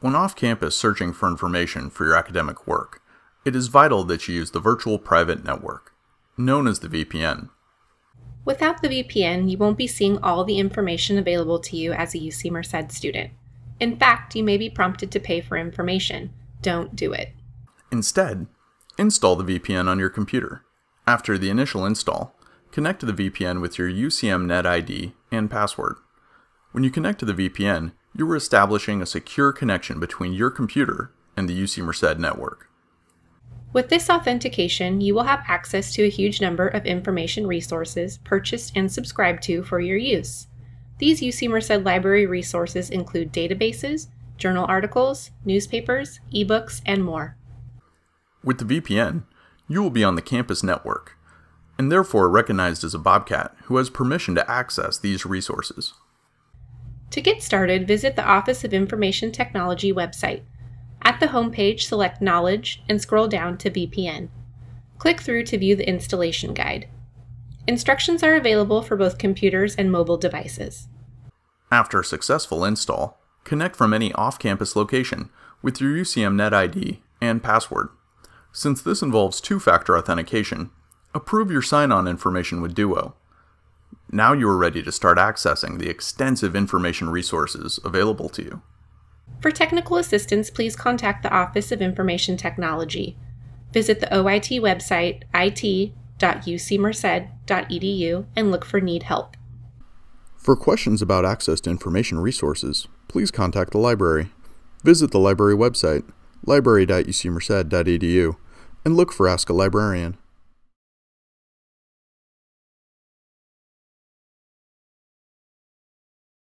When off campus searching for information for your academic work, it is vital that you use the Virtual Private Network, known as the VPN. Without the VPN, you won't be seeing all the information available to you as a UC Merced student. In fact, you may be prompted to pay for information. Don't do it. Instead, install the VPN on your computer. After the initial install, connect to the VPN with your UCM Net ID and password. When you connect to the VPN, you are establishing a secure connection between your computer and the UC Merced network. With this authentication, you will have access to a huge number of information resources purchased and subscribed to for your use. These UC Merced library resources include databases, journal articles, newspapers, ebooks, and more. With the VPN, you will be on the campus network, and therefore recognized as a Bobcat who has permission to access these resources. To get started, visit the Office of Information Technology website. At the homepage, select Knowledge and scroll down to VPN. Click through to view the installation guide. Instructions are available for both computers and mobile devices. After successful install, connect from any off-campus location with your UCM Net ID and password. Since this involves two-factor authentication, approve your sign-on information with Duo. Now you are ready to start accessing the extensive information resources available to you. For technical assistance, please contact the Office of Information Technology. Visit the OIT website it.ucmerced.edu and look for Need Help. For questions about access to information resources, please contact the library. Visit the library website library.ucmerced.edu and look for Ask a Librarian.